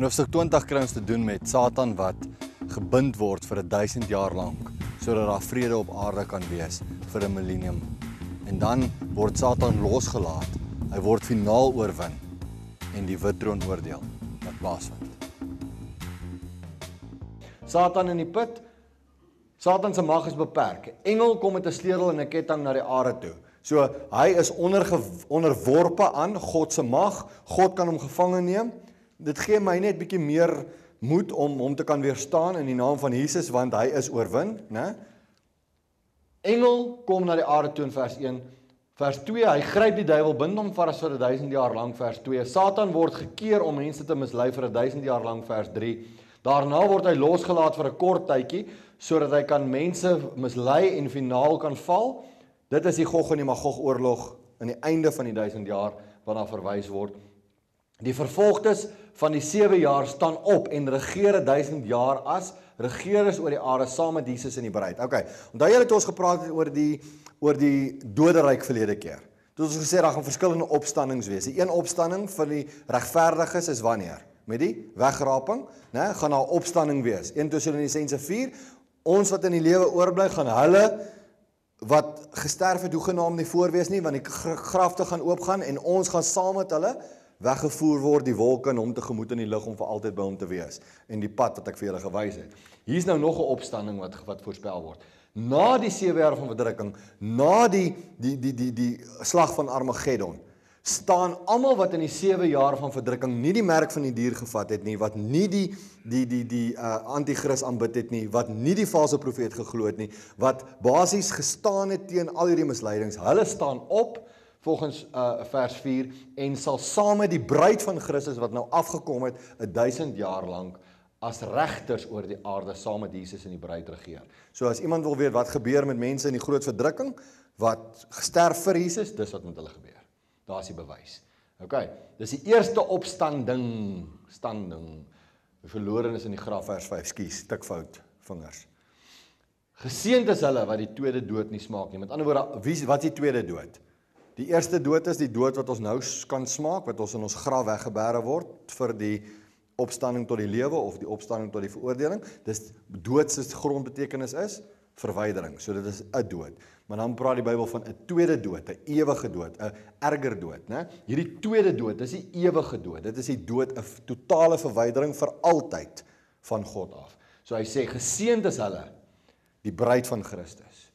In hoofstuk 20 kry ons te doen met Satan wat gebind word vir 1000 jaar lank sodat daar vrede op aarde kan wees vir 'n millennium. En dan word Satan losgelaat. Hy word finaal oorwin en die wit troon oordeel wat plaasvind. Satan in die put. Satan se mag is beperk. Engel kom met 'n sleutel en 'n ketting na die aarde toe. So hy is onderge, onderworpe aan God se mag. God kan hom gevange neem dit gee my net bietjie meer moed om hom te kan weerstaan in die naam van Jesus want hy is oorwin, né? Engel kom na die aarde toe in vers 1. Vers 2, hy gryp die duiwel bind hom vir 1000 jaar lank vers 2. Satan word gekeer om mense te mislei vir 1000 jaar lank vers 3. Daarna word hy losgelaat vir 'n kort tydjie sodat hy kan mense mislei en finaal kan val. Dit is die Gog en die Magog oorlog aan die einde van die 1000 jaar waarna verwys word. Die vervolgdes van die 7 jaar staan op en regeer 1000 jaar as regeerders oor die aarde saam met Jesus in die bruid. OK. Onthou julle het ons gepraat oor die oor die doderyk verlede keer. Toe ons gesê daar gaan verskillende opstandings wees. Die een opstanding vir die regverdiges is wanneer? Met die wegraping, né? Gaan daar opstanding wees. 1 Tessalonisense 4. Ons wat in die lewe oorbly gaan hulle wat gesterf het hoegenaamd nie voorwees nie want die grafte gaan oopgaan en ons gaan saam met hulle weggevoer word die wolke en hom tegemoet in die lig om vir altyd by hom te wees en die pad wat ek vir julle gewys het. Hier's nou nog 'n opstanding wat wat voorspel word. Na die 7 jaar van verdrukking, na die die die die die slag van Armageddon, staan almal wat in die 7 jaar van verdrukking nie die merk van die dier gevat het nie, wat nie die die die die uh anti-kris aanbid het nie, wat nie die valse profeet geglo het nie, wat basies gestaan het teen al hierdie misleidings. Hulle staan op volgens uh vers 4 en sal saam met die bruid van Christus wat nou afgekom het 'n 1000 jaar lank as regters oor die aarde saam met Jesus in die bruid regeer. So as iemand wil weet wat gebeur met mense in die groot verdrukking wat gesterf vir Jesus, dis wat met hulle gebeur. Daar's die bewys. OK, dis die eerste opstanding, standing. Verlore is in die graf vers 5, skus, stuk fout vingers. Geseënd is hulle wat die tweede dood nie smaak nie. Met ander woorde, wie wat is die tweede dood? Die eerste dood is die dood wat ons nou kan smaak, wat ons in ons graf weggebêre word vir die opstanding tot die lewe of die opstanding tot die veroordeling. Dis dood se grondbetekenis is verwydering. So dit is 'n dood. Maar dan praat die Bybel van 'n tweede dood, 'n ewige dood, 'n erger dood, né? Hierdie tweede dood, dis die ewige dood. Dit is die dood 'n totale verwydering vir altyd van God af. So hy sê geseënd is hulle die bruid van Christus.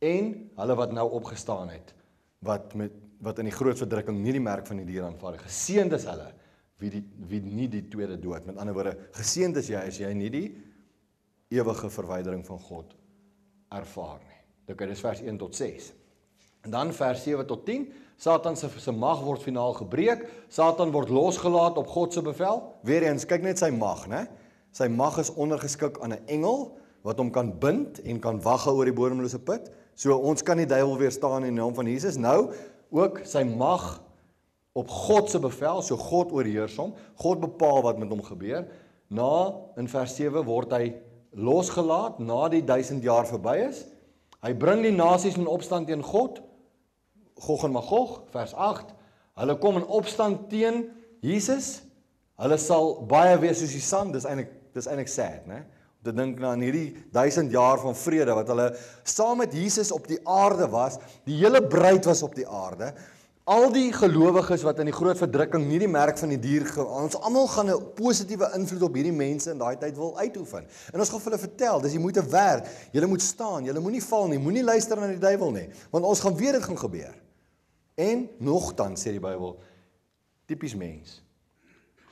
En hulle wat nou opgestaan het wat met wat in die groot verdrukking nie die merk van die dier aanvaar nie. Geseënd is hulle wie die wie nie die tweede dood. Met ander woorde, geseënd is jy as jy nie die ewige verwydering van God ervaar nie. Dit is vers 1 tot 6. En dan vers 7 tot 10, Satan se se mag word finaal gebreek. Satan word losgelaat op God se bevel. Weereens, kyk net sy mag, né? Sy mag is ondergeskik aan 'n engel wat hom kan bind en kan wag oor die bodemlose put. So ons kan die duiwel weerstaan in die naam van Jesus. Nou ook sy mag op God se bevel, so God oorheers hom. God bepaal wat met hom gebeur. Na in vers 7 word hy losgelaat na die 1000 jaar verby is. Hy bring die nasies in opstand teen God. Gog en Magog, vers 8. Hulle kom in opstand teen Jesus. Hulle sal baie wees soos die sand. Dis eintlik dis eintlik sad, né? Te dink na in hierdie 1000 jaar van vrede wat hulle saam met Jesus op die aarde was, die hele bruid was op die aarde. Al die gelowiges wat in die groot verdrukking nie die merk van die dier ons almal gaan 'n positiewe invloed op hierdie mense in daai tyd wil uitoefen. En ons gaan vir hulle vertel, dis jy moet werk. Jy moet staan, jy moenie val nie, moenie luister na die duiwel nie, want ons gaan weet dit gaan gebeur. En nogtans sê die Bybel tipies mens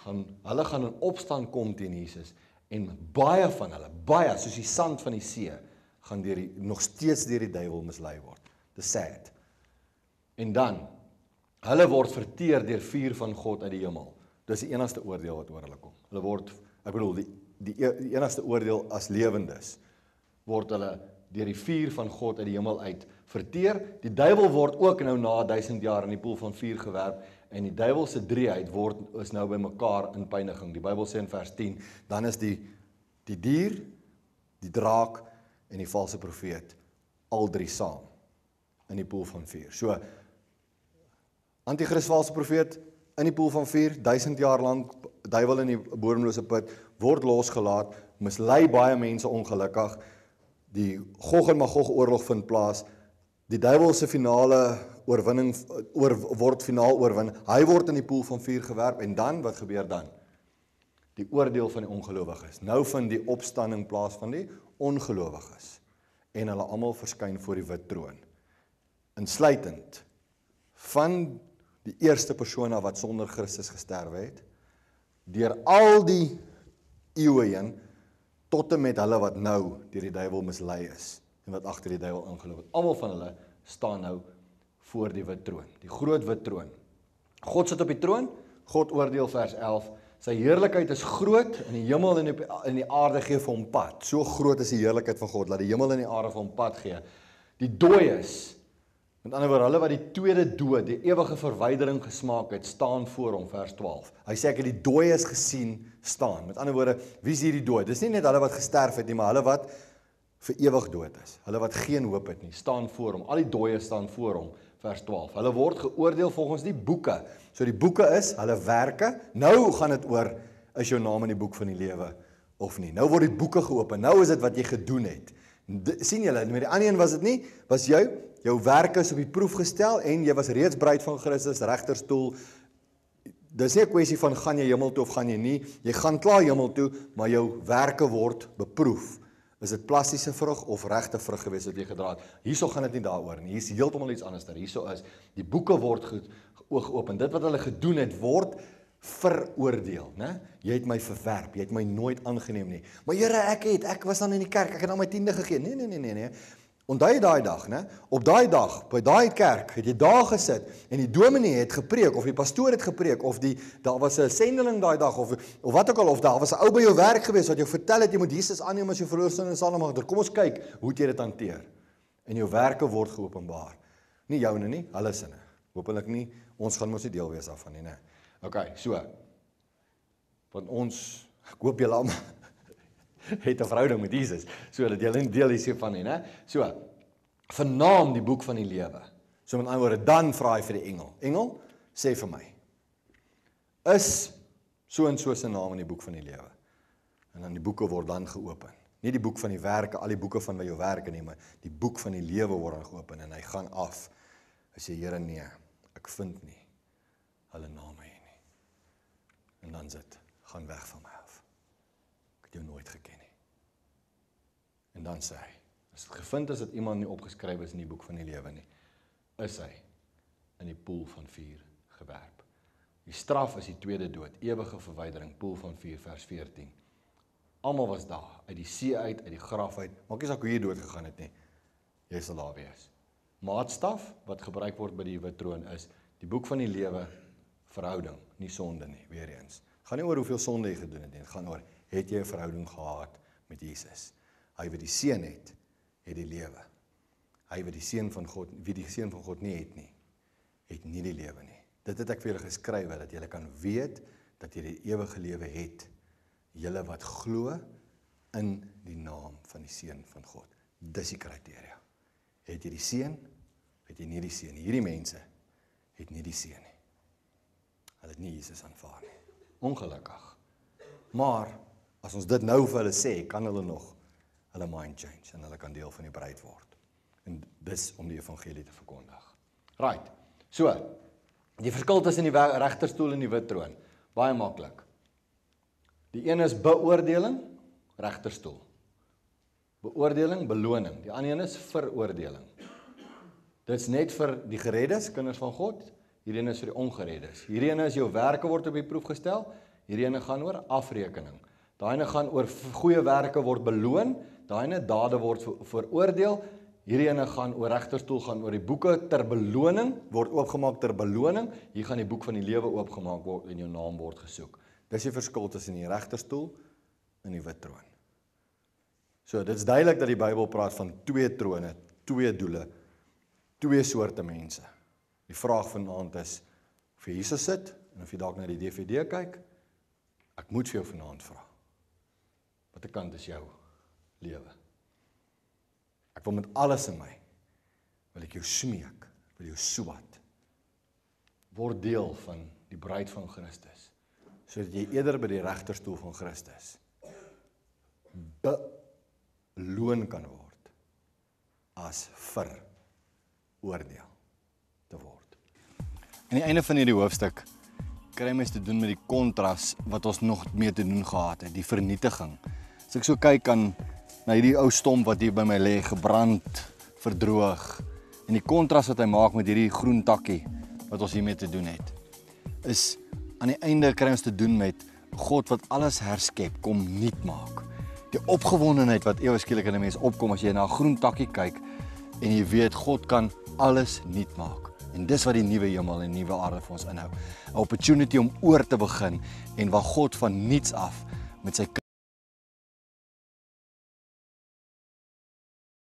gaan hulle gaan in opstand kom teen Jesus en baie van hulle, baie soos die sand van die see, gaan deur die nog steeds deur die duiwel mislei word. Dis sad. En dan hulle word verteer deur vuur van God uit die hemel. Dis die enigste oordeel wat oor hulle kom. Hulle word, ek bedoel die die, die enigste oordeel as lewendes word hulle deur die vuur van God uit die hemel uit verteer. Die duiwel word ook nou na 1000 jaar in die poel van vuur gewerp en die duiwel se drieheid word is nou by mekaar in pyniging. Die Bybel sê in vers 10, dan is die die dier, die draak en die valse profeet al drie saam in die poel van vuur. So anti-kris valse profeet in die poel van vuur, 1000 jaar lank duiwel in die bodemlose put word losgelaat, mislei baie mense ongelukkig. Die Gog en Magog oorlog vind plaas. Die duiwel se finale oorwinning oor word finaal oorwin. Hy word in die poel van vuur gewerp en dan wat gebeur dan? Die oordeel van die ongelowiges. Nou vind die opstanding plaas van die ongelowiges en hulle almal verskyn voor die wit troon. Insluitend van die eerste persone wat sonder Christus gesterwe het deur al die eeue heen tot en met hulle wat nou deur die duiwel mislei is en wat agter die duiwel ingeloop het. Almal van hulle staan nou voor die wit troon, die groot wit troon. God sit op die troon. God oordeel vers 11. Sy heerlikheid is groot en die hemel en die, en die aarde gee vir hom pad. So groot is die heerlikheid van God dat die hemel en die aarde vir hom pad gee. Die dooies Met ander woorde, hulle wat die tweede dood, die ewige verwydering gesmaak het, staan voor hom vers 12. Hy sê ek het die dooies gesien staan. Met ander woorde, wie is hierdie dood? Dis nie net hulle wat gesterf het nie, maar hulle wat vir ewig dood is. Hulle wat geen hoop het nie, staan voor hom. Al die dooies staan voor hom vers 12. Hulle word geoordeel volgens die boeke. So die boeke is hulle werke. Nou gaan dit oor is jou naam in die boek van die lewe of nie. Nou word die boeke geopen. Nou is dit wat jy gedoen het. De, sien julle, met die ander een was dit nie, was jy jou werke is op die proef gestel en jy was reeds bruid van Christus regterstoel. Dis nie 'n kwessie van gaan jy hemel toe of gaan jy nie. Jy gaan klaar hemel toe, maar jou werke word beproef. Is dit plastiese vrug of regte vrug gewees wat jy gedra het? Hierso gaan dit nie daaroor nie. Hier's heeltemal iets anders daar. Hierso is die boeke word oog oop. Dit wat hulle gedoen het word veroordeel, né? Jy het my verwerp, jy het my nooit aangeneem nie. Maar Here, ek het, ek was dan in die kerk, ek het al my tiende gegee. Nee, nee, nee, nee, nee. Onthou jy daai dag, né? Op daai dag, by daai kerk, het jy daar gesit en die dominee het gepreek of die pastoor het gepreek of die daar was 'n sendeling daai dag of of wat ook al of daar was 'n ou by jou werk gewees wat jou vertel het jy moet Jesus aanneem as jou verlosser en mag. Kom ons kyk hoe jy dit hanteer. En jou werke word geopenbaar. Nie joune nie, hulle sinne. Hoopelik nie. Ons gaan mos nie deel wees daarvan nie, né? OK, so. Want ons ek hoop julle almal het 'n verhouding met Jesus sodat jy alleen deel is hiervan nie, né? So, vernaam die boek van die lewe. So met ander woorde, dan vra hy vir die engel. Engel, sê vir my. Is so en so se naam in die boek van die lewe. En dan die boeke word dan geopen. Nie die boek van die werke, al die boeke van wat jou werke nie, maar die boek van die lewe word dan geopen en hy gaan af. Hy sê Here nee, ek vind nie hulle name hier nie. En dan sit gaan weg van my jou nooit geken. En dan sê hy, as dit gevind is dat iemand nie opgeskryf is in die boek van die lewe nie, is hy in die poel van vuur gewerp. Die straf is die tweede dood, ewige verwydering, poel van vuur vers 14. Almal was daar, uit die see uit, uit die graf uit. Maak nie saak hoe jy dood gegaan het nie. Jy sal daar wees. Maatstaf wat gebruik word by die wit troon is die boek van die lewe verhouding, nie sonde nie, weer eens. Gaan nie oor hoeveel sonde jy gedoen het nie, dit gaan oor het jy 'n verhouding gehad met Jesus. Hy wat die seun het, het die lewe. Hy wat die seun van God, wie die seun van God nie het nie, het nie die lewe nie. Dit het ek vir julle geskryf dat julle kan weet dat jy die ewige lewe het. Julle wat glo in die naam van die seun van God. Dis die kriteria. Het jy die seun? Het jy nie die seun nie? Hierdie mense het nie die seun nie. Hulle het nie Jesus aanvaar nie. Ongelukkig. Maar as ons dit nou vir hulle sê, kan hulle nog hulle mind change en hulle kan deel van die bruid word. En dis om die evangelie te verkondig. Right. So, die verskil tussen die regterstoel en die wit troon, baie maklik. Die een is beoordeling, regterstoel. Beoordeling, beloning. Die ander een is veroordeling. Dit's net vir die gereddes, kinders van God. Hierdie een is vir die ongereddes. Hierdie een is jou werke word op die proef gestel. Hierdie een gaan oor afrekening. Daai gaan oor goeie werke word beloon daai dade word veroordeel. Hierdie ene gaan oor regterstoel gaan oor die boeke ter beloning word oopgemaak ter beloning. Hier gaan die boek van die lewe oopgemaak word en jou naam word gesoek. Dis die verskil tussen die regterstoel en die wit troon. So dit's duidelik dat die Bybel praat van twee trone, twee doele, twee soorte mense. Die vraag vanaand is of jy Jesus sit en of jy dalk na die DVD kyk. Ek moet vir jou vanaand vra. Watter kant is jou? lewe. Ek wil met alles in my wil ek jou smeek, wil jou swat. Word deel van die bruid van Christus, sodat jy eerder by die regterstoel van Christus beloon kan word as vir oordeel te word. Aan die einde van hierdie hoofstuk kry mens te doen met die kontras wat ons nog mee te doen gehad het, die vernietiging. As ek so kyk aan na hierdie ou stomp wat hier by my lê, gebrand, verdroog en die kontras wat hy maak met hierdie groen takkie wat ons hiermee te doen het, is aan die einde kry ons te doen met God wat alles herskep, kom nuut maak. Die opgewondenheid wat ewe skielik in 'n mens opkom as jy na 'n groen takkie kyk en jy weet God kan alles nuut maak. En dis wat die nuwe hemel en nuwe aarde vir ons inhou. 'n Opportunity om oor te begin en waar God van niets af met sy